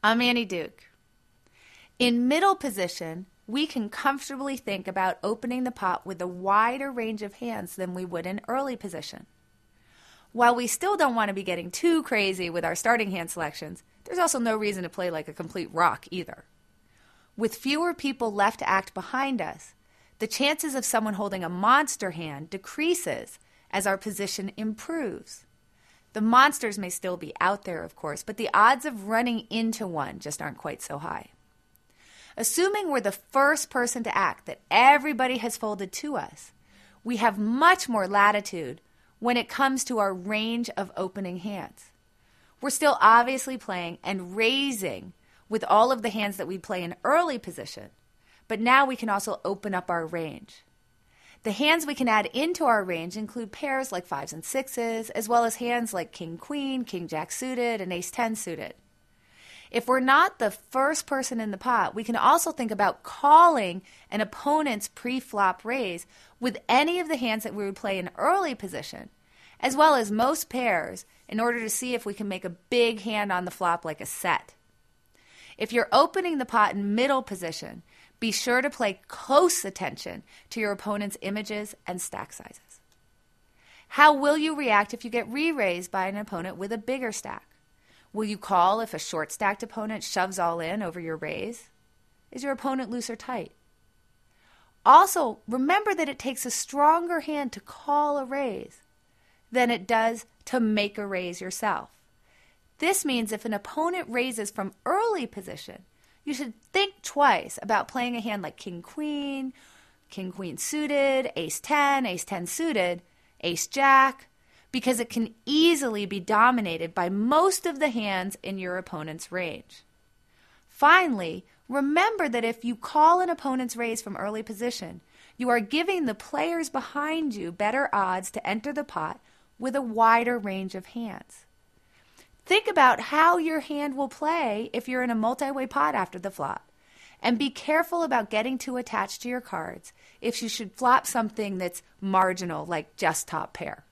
I'm Annie Duke. In middle position, we can comfortably think about opening the pot with a wider range of hands than we would in early position. While we still don't want to be getting too crazy with our starting hand selections, there's also no reason to play like a complete rock either. With fewer people left to act behind us, the chances of someone holding a monster hand decreases as our position improves. The monsters may still be out there, of course, but the odds of running into one just aren't quite so high. Assuming we're the first person to act, that everybody has folded to us, we have much more latitude when it comes to our range of opening hands. We're still obviously playing and raising with all of the hands that we play in early position, but now we can also open up our range. The hands we can add into our range include pairs like fives and sixes, as well as hands like king queen, king jack suited, and ace 10 suited. If we're not the first person in the pot, we can also think about calling an opponent's pre flop raise with any of the hands that we would play in early position, as well as most pairs, in order to see if we can make a big hand on the flop like a set. If you're opening the pot in middle position, be sure to play close attention to your opponent's images and stack sizes. How will you react if you get re raised by an opponent with a bigger stack? Will you call if a short stacked opponent shoves all in over your raise? Is your opponent loose or tight? Also, remember that it takes a stronger hand to call a raise than it does to make a raise yourself. This means if an opponent raises from early position, you should think twice about playing a hand like King Queen, King Queen suited, Ace 10, Ace 10 suited, Ace Jack, because it can easily be dominated by most of the hands in your opponent's range. Finally, remember that if you call an opponent's raise from early position, you are giving the players behind you better odds to enter the pot with a wider range of hands. Think about how your hand will play if you're in a multi way pot after the flop. And be careful about getting too attached to your cards if you should flop something that's marginal, like just top pair.